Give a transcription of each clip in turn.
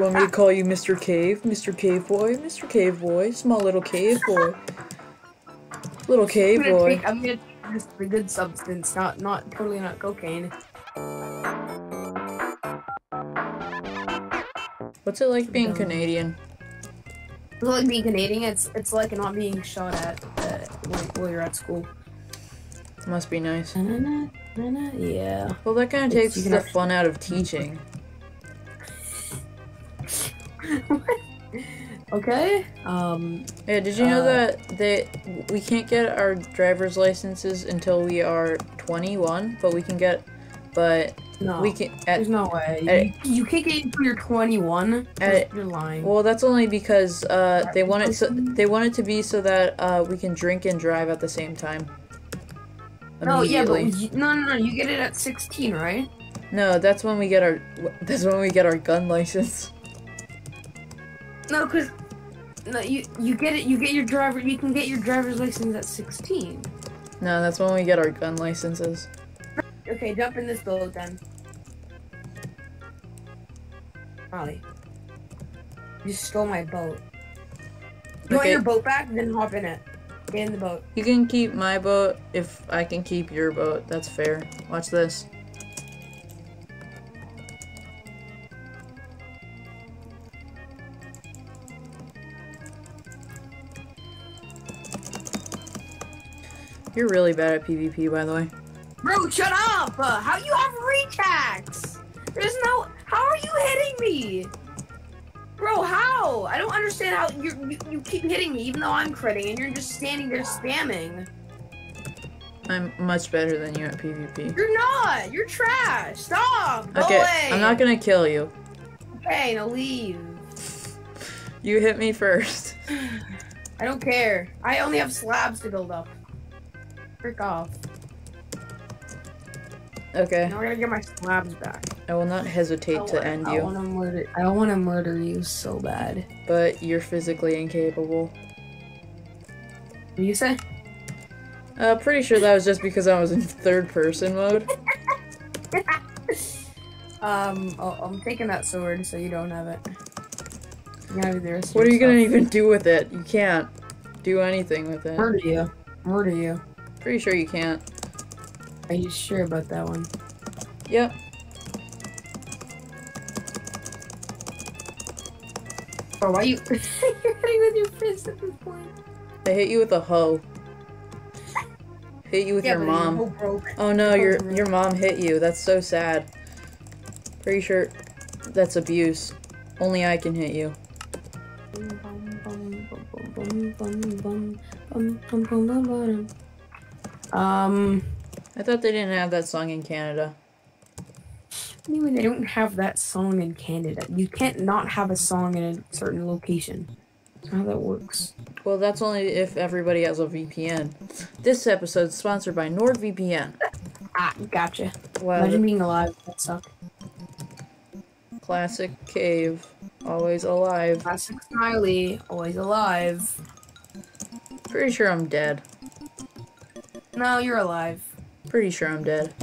you want me to call you Mr. Cave? Mr. Cave Boy? Mr. Cave Boy? Small little cave boy. Little cave I'm boy. take, I'm gonna take this for good substance, not not totally not cocaine. What's it like being. Canadian? It's like being Canadian. It's it's like not being shot at uh, when, while you're at school. Must be nice. Yeah. Well, that kind of takes the fun out of teaching. okay. Um. Yeah, did you know Uh, that they we can't get our driver's licenses until we are 21, but we can get, but No. we can at There's no way. Hey. You, you can't get it until you're 21. Hey. You're lying. well, that's only because uh they want it so they want it to be so that uh we can drink and drive at the same time. no, yeah, but you, no, no, no. You get it at 16, right? no, that's when we get our that's when we get our gun license. No, cause no, you you get it. You get your driver. You can get your driver's license at 16. No, that's when we get our gun licenses. Okay, jump in this boat then. Ollie. You stole my boat. You want Okay. your boat back? Then hop in it. Get in the boat. You can keep my boat if I can keep your boat. That's fair. Watch this. You're really bad at PvP, by the way. Bro, shut up! Uh, how you have reach hacks? There's no. How are you hitting me? Bro, how? I don't understand how you you, you keep hitting me even though I'm critting and you're just standing there spamming. I'm much better than you at PvP. You're not. You're trash. Stop. Go Okay, away. I'm not gonna kill you. Okay, now leave. You hit me first. I don't care. I only have slabs to build up. Frick off. Okay, Now we're gonna get my slabs back. I will not hesitate to end you. I you, wanna murder. I don't wanna murder you so bad. but you're physically incapable. What do you say? Uh, pretty sure that was just because I was in third person mode. Um, oh, I'm taking that sword so you don't have it. You gotta the rest of What are you gonna even do with it? You can't do anything with it. Murder you. Murder you. Pretty sure you can't. Are you sure about that one? Yep. Or why you? You're hitting with your fist at this point. I hit you with a hoe. Hit you with yeah, your mom. broke. Oh no, your broke. your mom hit you. That's so sad. Pretty sure that's abuse. Only I can hit you. Um, I thought they didn't have that song in Canada. anyway, they don't have that song in Canada. You can't not have a song in a certain location. That's how that works. Well, that's only if everybody has a VPN. This episode is sponsored by NordVPN. Ah, gotcha. Wow, Imagine being alive. That suck. classic cave, always alive. Classic Smiley, always alive. Pretty sure I'm dead. No, you're alive. Pretty sure I'm dead.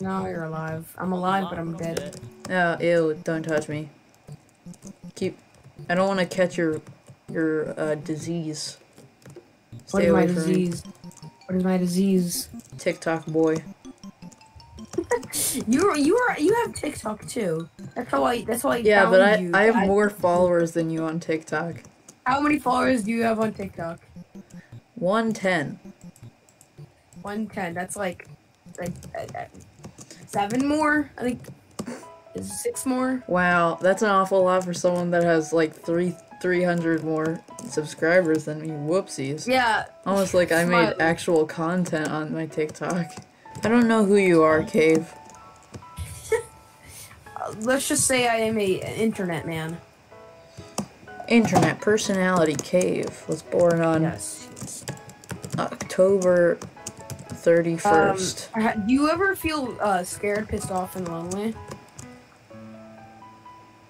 No, you're alive. I'm alive, but I'm dead. Oh, ew, don't touch me. Keep. I don't want to catch your your uh, disease. What Stay is my from me. disease? What is my disease? TikTok boy. You are, you are you have TikTok too. That's how I that's how I Yeah, but I, you. I have more followers than you on TikTok. How many followers do you have on TikTok? 110. One ten. That's like like uh, uh, seven more. I think is six more. Wow, that's an awful lot for someone that has like three 300 more subscribers than me. Whoopsies. Yeah. Almost like I made actual content on my TikTok. I don't know who you are, Cave. Let's just say I am a an internet man. Internet personality Cave was born on Yes. yes. October 31st. Um, do you ever feel uh, scared, pissed off, and lonely?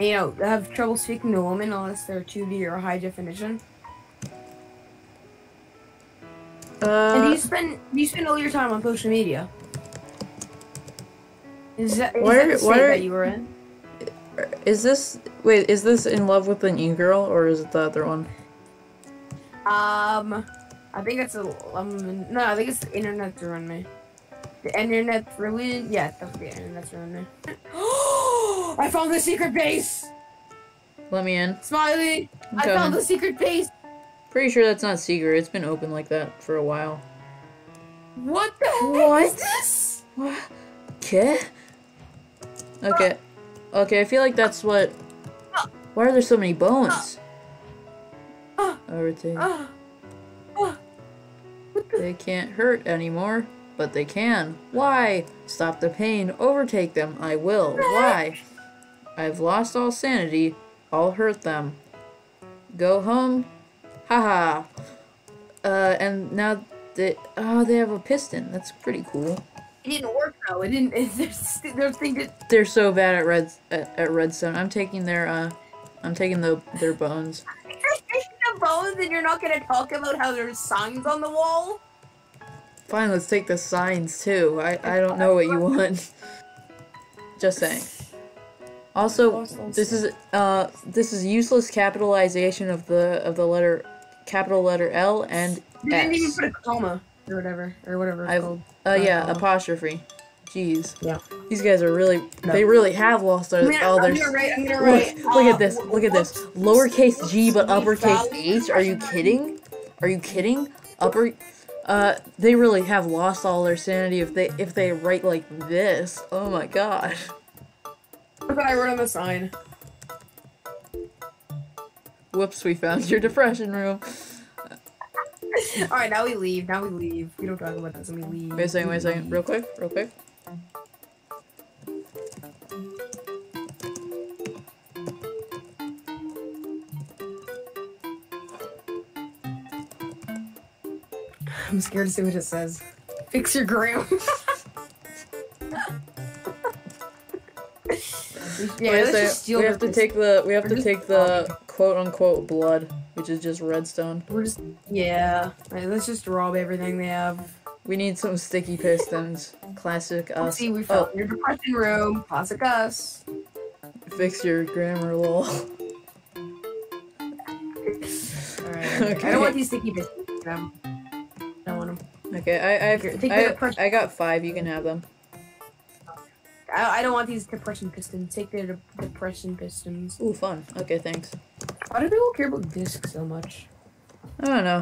You know, have trouble speaking to a woman unless they're 2D or high definition. and do uh, you spend do you spend all your time on social media? Is that, is that the state are- that you were in? Is this wait? Is this in love with an e girl or is it the other one? Um, I think it's a um, no. I think it's the internet to run me. The internet ruined. Yeah, that's the internet's ruined me. I found the secret base. Let me in. Smiley, I'm I found the secret base. Pretty sure that's not secret. It's been open like that for a while. What the heck What? is this? What? Okay. Okay. Okay, I feel like that's what. Why are there so many bones? Ah, Overtake. They can't hurt anymore, but they can. Why? Stop the pain. Overtake them. I will. Why? I've lost all sanity. I'll hurt them. Go home. Haha. Uh, and now they oh they have a piston. That's pretty cool. It didn't work though. It didn't. It, there's, there's thing that They're so bad at red at, at redstone. I'm taking their uh, I'm taking the their bones. You're taking the bones and you're not gonna talk about how there's signs on the wall. Fine, let's take the signs too. I I don't know what you want. Just saying. Also, this is uh this is useless capitalization of the of the letter capital letter L and You didn't even put a comma or whatever or whatever it's I've called. uh yeah Uh, apostrophe. Jeez, Yeah. these guys are really No. they really have lost their I'm gonna, all I'm their. gonna write. I'm gonna Look, write. look uh, at this. Look at this. Lowercase g but uppercase h. Are you kidding? Are you kidding? Upper uh they really have lost all their sanity if they if they write like this. Oh my god. Look what I wrote on the sign. Whoops, we found your depression room. All right, now we leave. Now we leave. We don't talk about this, and we leave. Wait a second, wait a second. Real quick, real quick. I'm scared to see what it says. Fix your gram. yeah, Wait let's just second. steal We have to take the we have We're to take the quote unquote blood, which is just redstone. We're just yeah. Alright, let's just rob everything they have. We need some sticky pistons. Classic Let's see, we Oh, your depression room. Classic us. fix your grammar lol. Alright. I don't want these sticky biscuits. Okay, I I've, Here, I I got five. You can have them. I, I don't want these depression pistons. Take the de- depression pistons. Ooh, fun. Okay, thanks. Why do people care about discs so much? I don't know.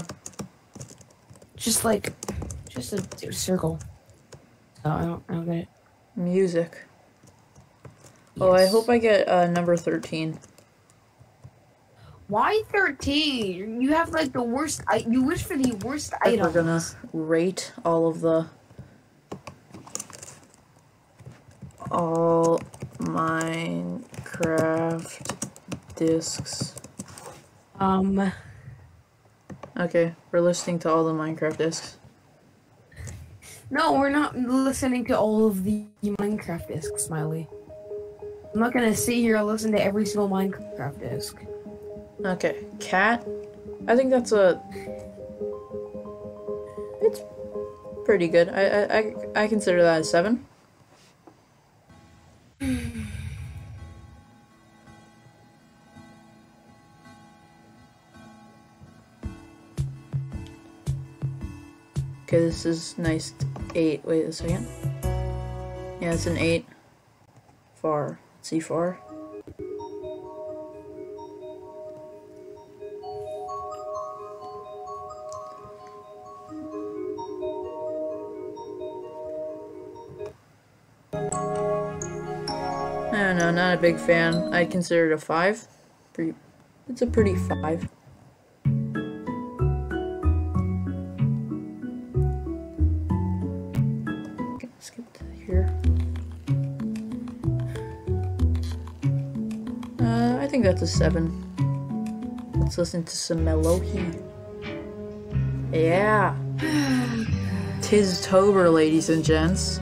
Just like, just a, circle. So I don't, I don't get it. Music. Oh, I hope I get uh, number thirteen. Why thirteen? You have like the worst. I you wish for the worst item. we're gonna rate all of the all Minecraft discs. Um. Okay, we're listening to all the Minecraft discs. No, we're not listening to all of the Minecraft discs, Smiley. I'm not gonna sit here and listen to every single Minecraft disc. Okay, cat. I think that's a. It's pretty good. I I I, I consider that a seven. Okay, this is nice. Eight. Wait a second. Yeah, it's an eight. Four. Let's see I don't know, not a big fan. I'd consider it a five. Pretty, it's a pretty five. Okay, skip here. Uh, I think that's a seven. Let's listen to some Mellohi. Yeah. Tis Tober, ladies and gents.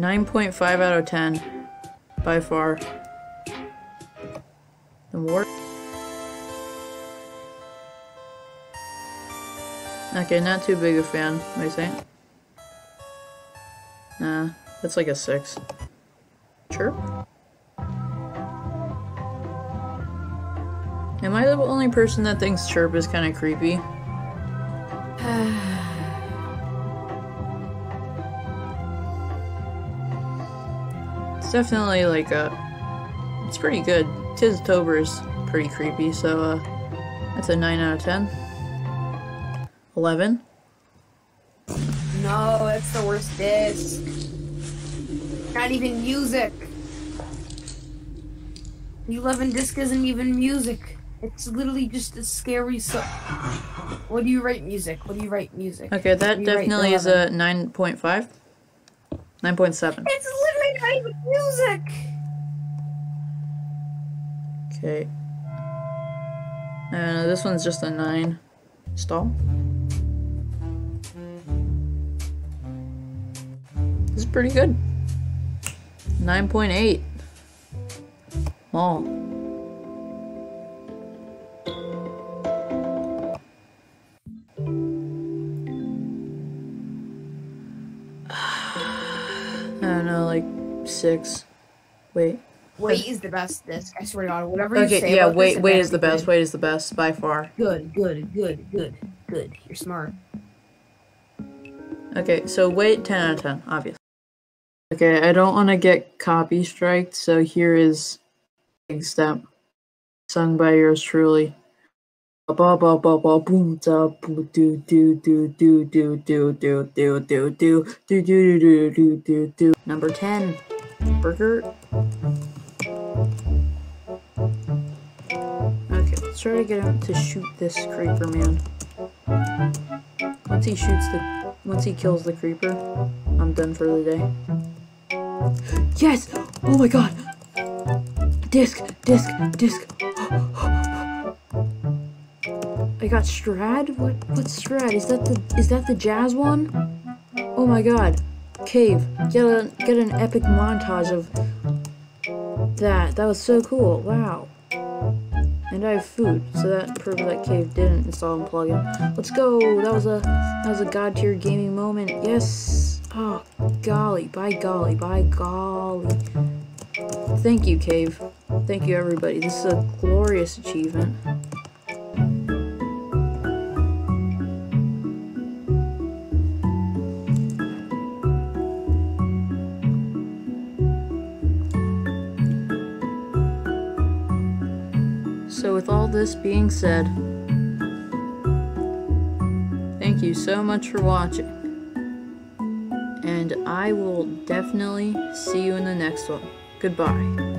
9.5 out of 10. By far. The more. Okay, not too big a fan. What you say? Nah. That's like a six. Chirp. Am I the only person that thinks chirp is kind of creepy? It's definitely like a. It's pretty good. Tis Tober is pretty creepy, so uh, that's a 9 out of 10. 11. No, that's the worst disc. Not even music. The 11 disc isn't even music. It's literally just a scary so. What do you write music? What do you write music? Okay, that definitely is a 9.5. 9.7. It's music. Okay. Uh, this one's just a 9. Stal. This is pretty good. 9.8. Mall. 6. Wait. Wait is the best disc. I swear to God. Whatever you say. Okay, yeah, wait, this, wait it is the best. Wait is the best by far. Good, good, good, good, good. You're smart. Okay, so wait 10 out of 10, obviously. Okay, I don't want to get copy striked, so here is Pigstep, sung by yours truly. Ba ba ba ba boom da boo do do do do do do do do do do do do do do do do do. Number 10, Burger. Okay, let's try to get him to shoot this creeper man. Once he shoots the, once he kills the creeper, I'm done for the day. Yes! Oh my god! Disc, disc, disc. I got Strad. What? What's Strad? Is that the is that the jazz one? Oh my god! Cave. Get a get an epic montage of that. That was so cool. Wow. And I have food, so that proves that Cave didn't install a plugin. Let's go! That was a that was a god tier gaming moment. Yes! Oh golly, by golly, by golly. Thank you, Cave. Thank you everybody. This is a glorious achievement. So with all this being said, thank you so much for watching. And I will definitely see you in the next one. Goodbye.